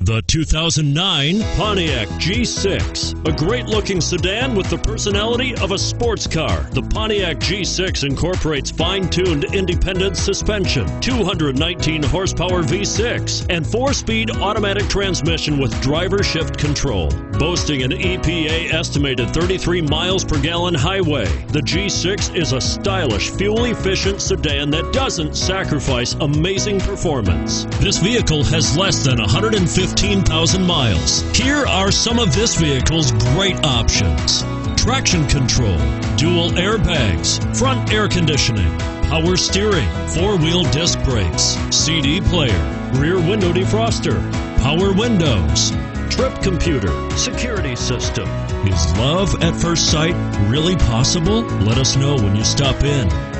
The 2009 Pontiac G6. A great looking sedan with the personality of a sports car. The Pontiac G6 incorporates fine tuned independent suspension, 219 horsepower V6, and four speed automatic transmission with driver shift control. Boasting an EPA estimated 33 miles per gallon highway, the G6 is a stylish, fuel efficient sedan that doesn't sacrifice amazing performance. This vehicle has less than 150 15,000 miles. Here are some of this vehicle's great options traction control, dual airbags, front air conditioning, power steering, four wheel disc brakes, CD player, rear window defroster, power windows, trip computer, security system. Is love at first sight really possible? Let us know when you stop in.